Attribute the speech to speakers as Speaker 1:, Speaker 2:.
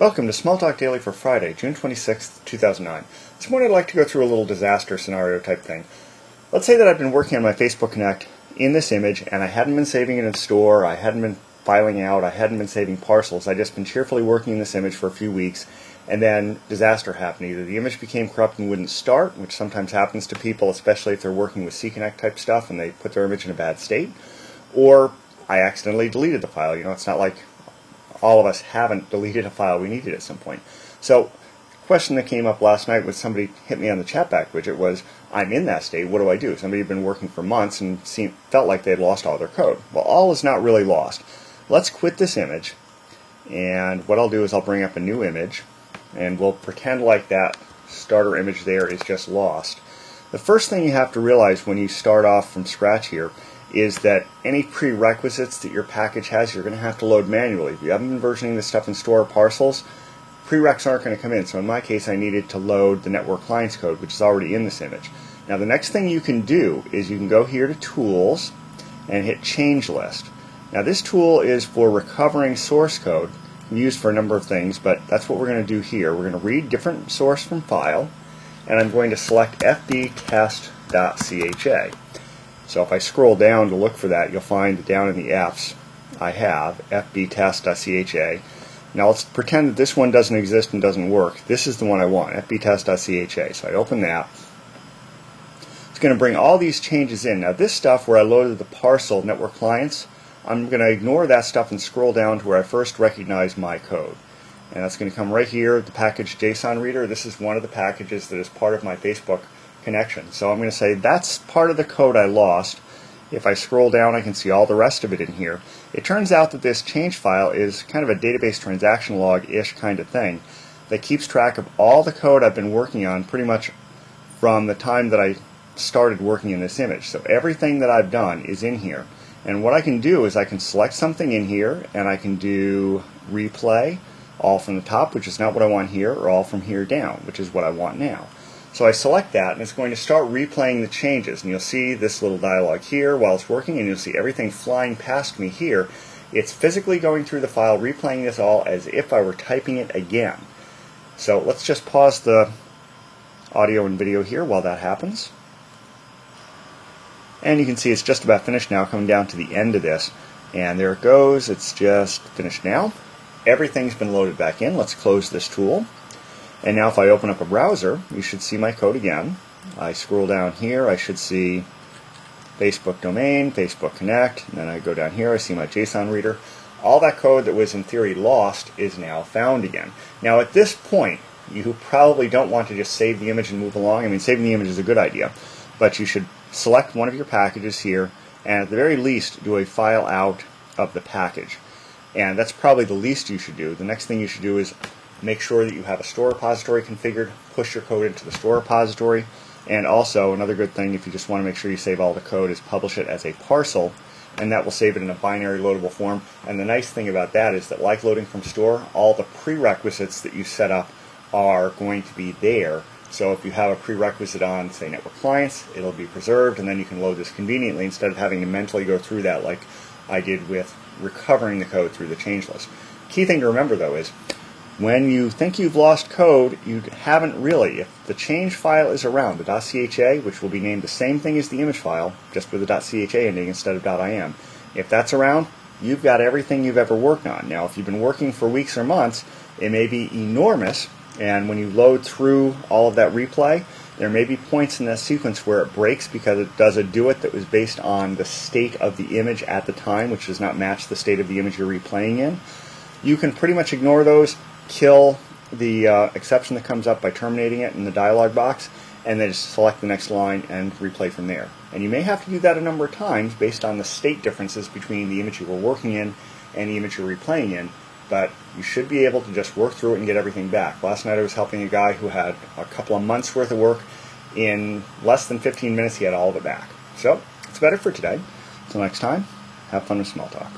Speaker 1: Welcome to Smalltalk Daily for Friday, June 26th, 2009. This morning I'd like to go through a little disaster scenario type thing. Let's say that I've been working on my Facebook Connect in this image and I hadn't been saving it in store, I hadn't been filing out, I hadn't been saving parcels, I'd just been cheerfully working in this image for a few weeks and then disaster happened. Either the image became corrupt and wouldn't start, which sometimes happens to people, especially if they're working with CConnect type stuff and they put their image in a bad state, or I accidentally deleted the file. You know, it's not like all of us haven't deleted a file we needed at some point. So question that came up last night when somebody hit me on the chatback widget was, I'm in that state, what do I do? Somebody had been working for months and seemed, felt like they had lost all their code. Well, all is not really lost. Let's quit this image, and what I'll do is I'll bring up a new image, and we'll pretend like that starter image there is just lost. The first thing you have to realize when you start off from scratch here is that any prerequisites that your package has, you're going to have to load manually. If you haven't been versioning this stuff in store parcels, prereqs aren't going to come in. So in my case, I needed to load the network clients code, which is already in this image. Now the next thing you can do is you can go here to Tools and hit Change List. Now this tool is for recovering source code, used for a number of things, but that's what we're going to do here. We're going to read different source from file, and I'm going to select fbtest.cha. So if I scroll down to look for that, you'll find down in the Fs I have fbtest.cha. Now let's pretend that this one doesn't exist and doesn't work. This is the one I want, fbtest.cha. So I open that. It's going to bring all these changes in. Now this stuff where I loaded the parcel network clients, I'm going to ignore that stuff and scroll down to where I first recognize my code. And that's going to come right here, the package JSON reader. This is one of the packages that is part of my Facebook connection. So I'm going to say that's part of the code I lost. If I scroll down, I can see all the rest of it in here. It turns out that this change file is kind of a database transaction log-ish kind of thing that keeps track of all the code I've been working on pretty much from the time that I started working in this image. So everything that I've done is in here. And what I can do is I can select something in here and I can do replay all from the top, which is not what I want here, or all from here down, which is what I want now. So I select that and it's going to start replaying the changes and you'll see this little dialog here while it's working and you'll see everything flying past me here. It's physically going through the file replaying this all as if I were typing it again. So let's just pause the audio and video here while that happens. And you can see it's just about finished now coming down to the end of this. And there it goes, it's just finished now. Everything's been loaded back in. Let's close this tool. And now if I open up a browser, you should see my code again. I scroll down here, I should see Facebook domain, Facebook Connect, and then I go down here, I see my JSON reader. All that code that was in theory lost is now found again. Now at this point, you probably don't want to just save the image and move along. I mean, saving the image is a good idea, but you should select one of your packages here, and at the very least, do a file out of the package. And that's probably the least you should do. The next thing you should do is Make sure that you have a store repository configured. Push your code into the store repository. And also, another good thing, if you just want to make sure you save all the code, is publish it as a parcel, and that will save it in a binary loadable form. And the nice thing about that is that, like loading from store, all the prerequisites that you set up are going to be there. So if you have a prerequisite on, say, network clients, it'll be preserved, and then you can load this conveniently instead of having to mentally go through that like I did with recovering the code through the change list. Key thing to remember, though, is when you think you've lost code, you haven't really. If the change file is around, the .cha, which will be named the same thing as the image file, just with the .cha ending instead of .im, if that's around, you've got everything you've ever worked on. Now, if you've been working for weeks or months, it may be enormous, and when you load through all of that replay, there may be points in that sequence where it breaks because it does a do it that was based on the state of the image at the time, which does not match the state of the image you're replaying in. You can pretty much ignore those kill the uh, exception that comes up by terminating it in the dialog box and then just select the next line and replay from there. And you may have to do that a number of times based on the state differences between the image you were working in and the image you're replaying in, but you should be able to just work through it and get everything back. Last night I was helping a guy who had a couple of months worth of work. In less than 15 minutes he had all of it back. So, that's about it for today. Until next time, have fun with Smalltalk.